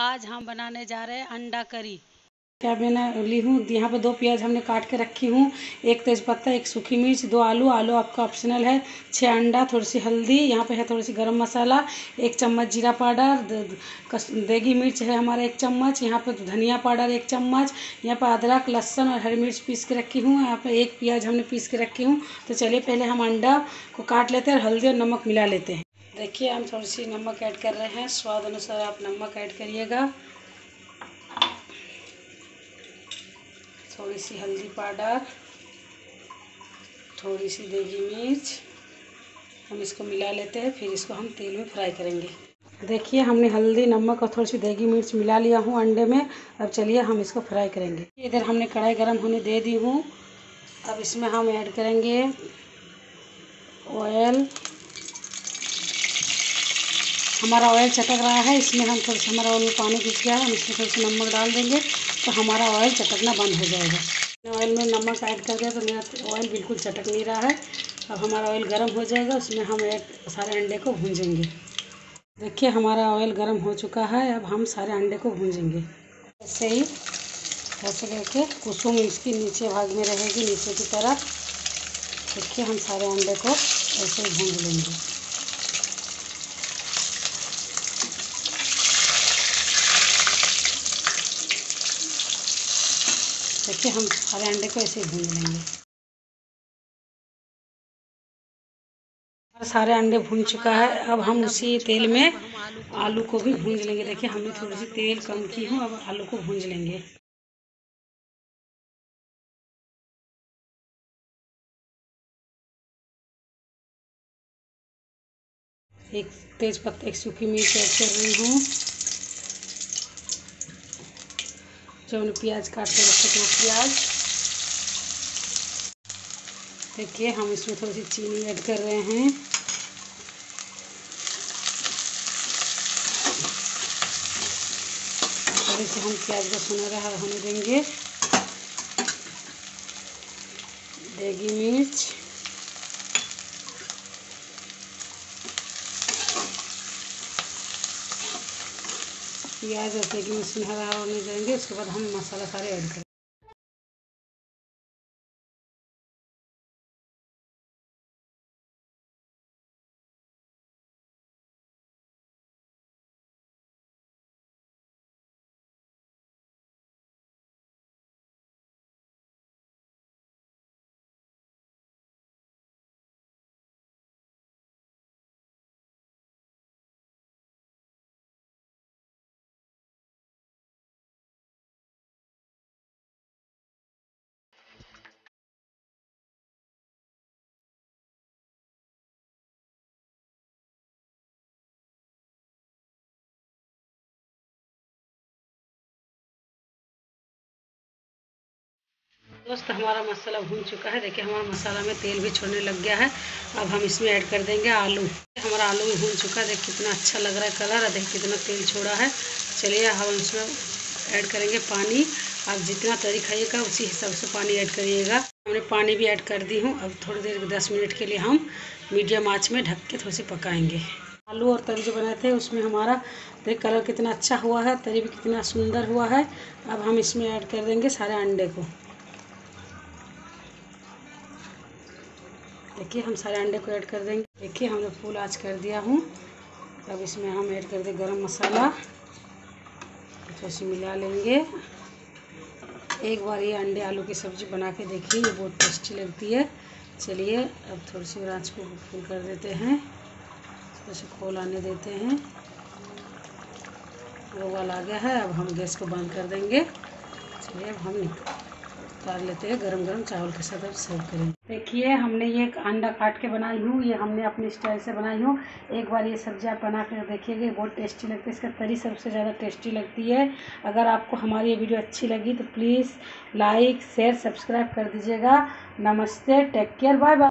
आज हम बनाने जा रहे हैं अंडा करी। क्या मैंने ली हूँ? यहाँ पे दो प्याज हमने काट के रखी हूँ। एक तेज़पत्ता, एक सूखी मिर्च, दो आलू। आलू आपका ऑप्शनल है। छः अंडा थोड़ी सी हल्दी, यहाँ पे है थोड़ी सी गरम मसाला, एक चम्मच जीरा पाउडर देगी मिर्च है हमारा एक चम्मच, यहाँ पे धनिया पाउडर एक चम्मच, यहाँ पर अदरक, लहसन और हरी मिर्च पीस के रखी हूँ, यहाँ पर एक प्याज हमने पीस के रखी हूँ। तो चलिए पहले हम अंडा को काट लेते हैं और हल्दी और नमक मिला लेते हैं। देखिए, हम थोड़ी सी नमक ऐड कर रहे हैं। स्वाद अनुसार आप नमक ऐड करिएगा। थोड़ी सी हल्दी पाउडर थोड़ी सी देगी मिर्च। हम इसको मिला लेते हैं, फिर इसको हम तेल में फ्राई करेंगे। देखिए, हमने हल्दी, नमक और थोड़ी सी देगी मिर्च मिला लिया हूँ अंडे में। अब चलिए, हम इसको फ्राई करेंगे। इधर हमने कढ़ाई गर्म होने दे दी हूँ। अब इसमें हम ऐड करेंगे ऑयल। हमारा ऑयल चटक रहा है, इसमें हम थोड़ा सा हमारा ऑयल में पानी घुस गया है, हम इसमें थोड़ा सा नमक डाल देंगे तो हमारा ऑयल चटकना बंद हो जाएगा। ऑयल में नमक ऐड कर दिया तो मेरा ऑयल बिल्कुल चटक नहीं रहा है। अब हमारा ऑयल गर्म हो जाएगा, उसमें हम एक सारे अंडे को भूंजेंगे। देखिए, हमारा ऑयल गर्म हो चुका है, अब हम सारे अंडे को भूंजेंगे। ऐसे ही, ऐसे करके कुसुम इसकी नीचे भाग में रहेगी, नीचे की तरफ़। देखिए, हम सारे अंडे को ऐसे ही भूंज लेंगे। देखिए हम सारे अंडे को ऐसे भून लेंगे। सारे अंडे भून चुका है। अब हम उसी तेल में आलू को भी भूंज लेंगे। देखिए, हमने थोड़ी सी तेल कम की हूँ, अब आलू को भूंज लेंगे। एक तेज पत्ता एक सूखी मिर्च ऐड कर रही हूँ। जो हमने प्याज काट के रखे थे प्याज देखिए हम इसमें थोड़ी सी चीनी ऐड कर रहे हैं थोड़ी सी हम प्याज को सुनहरा होने देंगे देगी मिर्च प्याज और सुनहरा होने देंगे उसके बाद हम मसाला सारे ऐड करेंगे। दोस्त, हमारा मसाला भून चुका है। देखिए, हमारा मसाला में तेल भी छोड़ने लग गया है। अब हम इसमें ऐड कर देंगे आलू। हमारा आलू भी भून चुका है। देखिए, कितना अच्छा लग रहा है कलर। और देखिए, कितना तेल छोड़ा है। चलिए हम इसमें ऐड करेंगे पानी। आप जितना तरी खाइएगा, उसी हिसाब से पानी ऐड करिएगा। हमने पानी भी ऐड कर दी हूँ। अब थोड़ी देर, दस मिनट के लिए हम मीडियम आँच में ढक के थोड़ी सी पकाएँगे। आलू और तरी जो बनाए थे, उसमें हमारा देख कलर कितना अच्छा हुआ है। तरी भी कितना सुंदर हुआ है। अब हम इसमें ऐड कर देंगे सारे अंडे को। देखिए, हम सारे अंडे को ऐड कर देंगे। देखिए, हमने फूल आज कर दिया हूँ। अब इसमें हम ऐड कर दें गरम मसाला। थोड़ी सी मिला लेंगे। एक बार ये अंडे आलू की सब्ज़ी बना के देखिए, ये बहुत टेस्टी लगती है। चलिए, अब थोड़ी सी आँच को फूल कर देते हैं। थोड़ा सा खोल आने देते हैं। उबाल आ गया है, अब हम गैस को बंद कर देंगे। चलिए, अब हम उतार लेते हैं, गरम गरम चावल के साथ अब सर्व करेंगे। देखिए, हमने ये एक अंडा काट के बनाई हूँ, ये हमने अपने स्टाइल से बनाई हूँ। एक बार ये सब्ज़ी आप बना कर देखिएगा बहुत टेस्टी लगती है, इसका तरी सबसे ज़्यादा टेस्टी लगती है। अगर आपको हमारी ये वीडियो अच्छी लगी तो प्लीज़ लाइक शेयर सब्सक्राइब कर दीजिएगा। नमस्ते टेक केयर बाय बाय